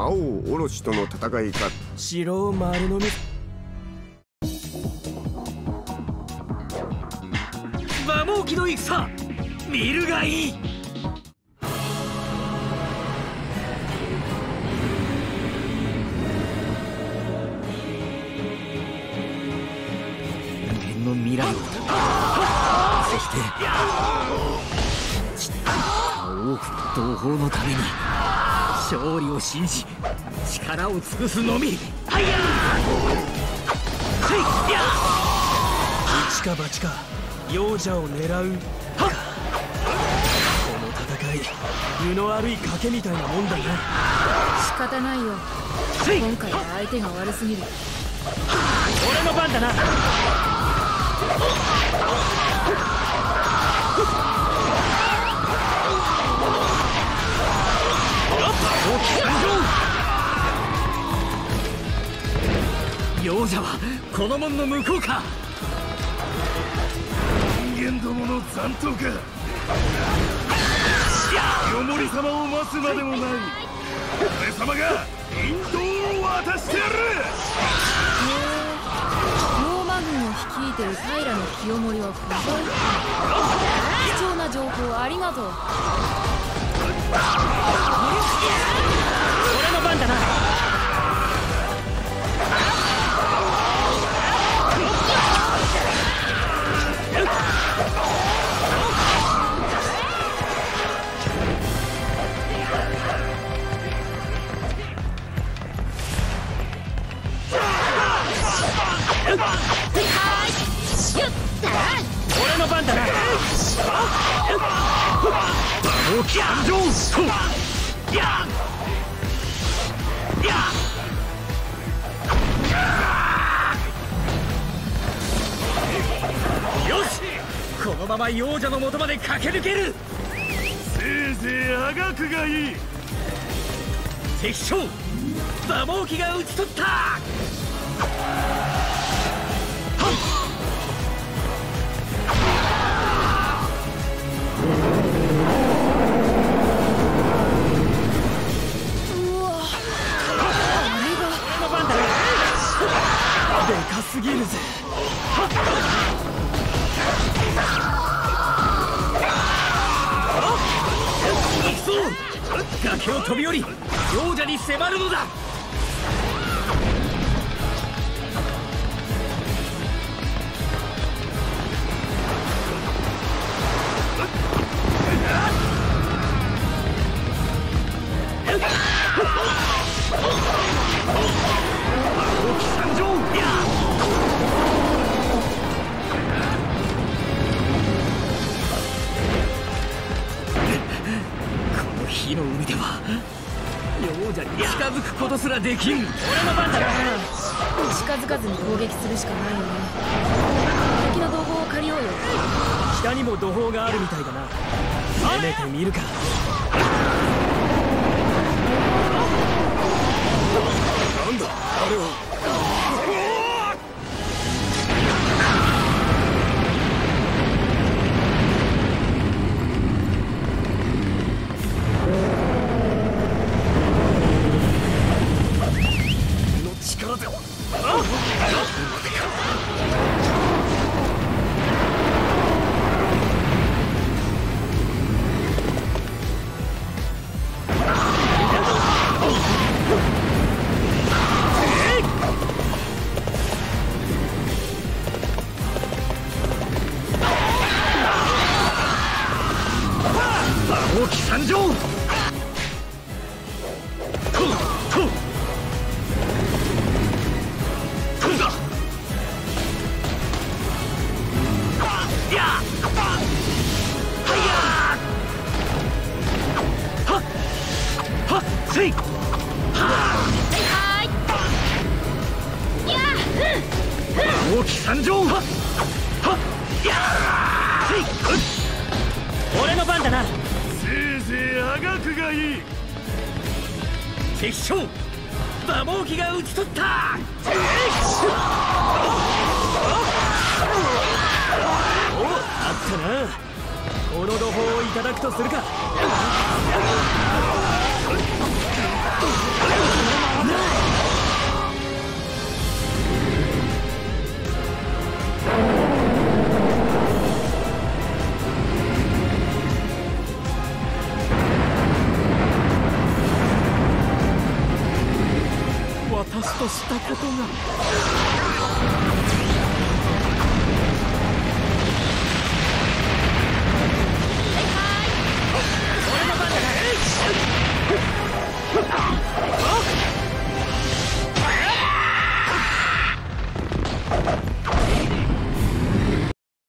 魔王オロチとの戦いか。城を丸飲み。馬毛機の戦見るがいい。人間の未来をそして多くの同胞のために勝利を信じ力を尽くすのみ。はいやはいや一か八か幼者を狙う。この戦い湯の悪い賭けみたいなもんだな。仕方ないよ。今回は相手が悪すぎる。俺の番だな幼者はこの門の向こうか。人間どもの残党か。清盛様を待つまでもない。俺様が引導を渡してやる。龍馬軍を率いてる平清盛は不在貴重な情報ありがとう。俺の番だな。大き参上ややよしこのまま幼者の元まで駆け抜ける。せいぜいあがくがいい。敵将馬毛機が討ち取った。崖を飛び降り王者に迫るのだ。は。幼者に近づくことすらできん。俺の番だな近づかずに攻撃するしかないよね。敵の同胞を借りようよ。北にも土砲があるみたいだな。攻めてみるか。なんだあれはの力では大き参上大き参上は。っ。はっ。やせい。っ俺の番だなせい。ぜい。あがくがい。い。敵将馬毛機が討ち取ったおあったなこの土砲をい。ただくとするか私としたことが。